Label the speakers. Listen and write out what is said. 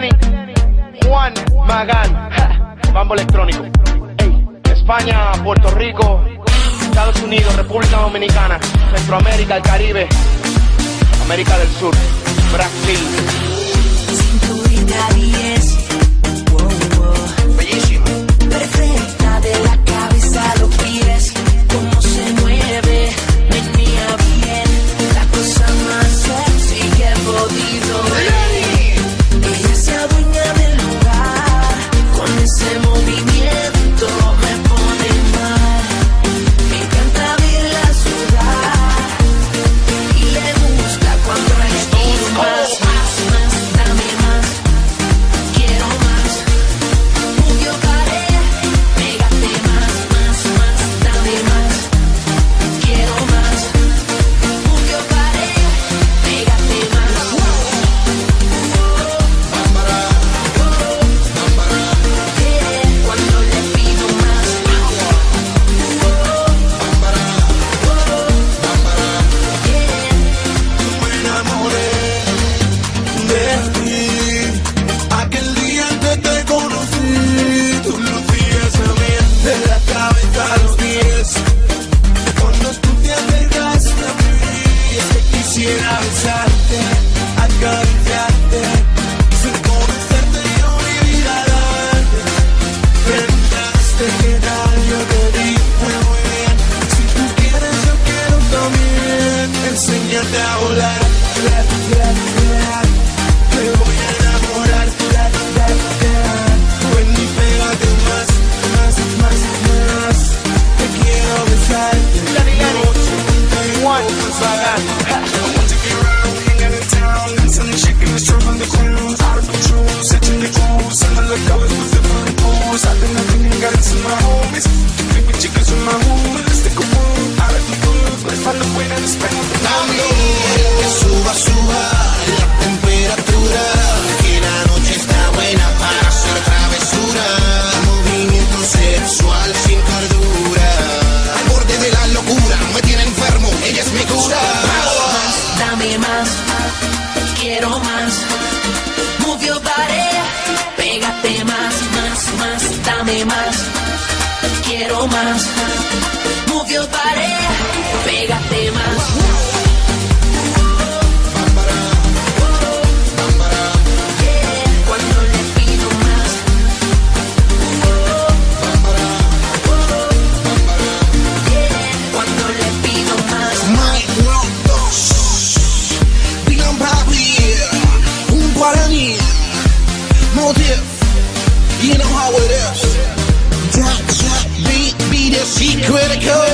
Speaker 1: Danny, Juan Magán, mambo electrónico. España, Puerto Rico, Estados Unidos, República Dominicana, Centroamérica, el Caribe, América del Sur, Brasil.
Speaker 2: a
Speaker 3: volar. Me voy a enamorar. Ven y pégate más, más, más, más. Te quiero besar. Shaking the strip on the cruise, out of control,
Speaker 2: setting the groove, sending the colors. lo. Pégate más, más, más, dame más. Quiero más. Move your body. Pégate más.
Speaker 3: on this. You know how it is. Drop, drop, beat, beat, that she critical.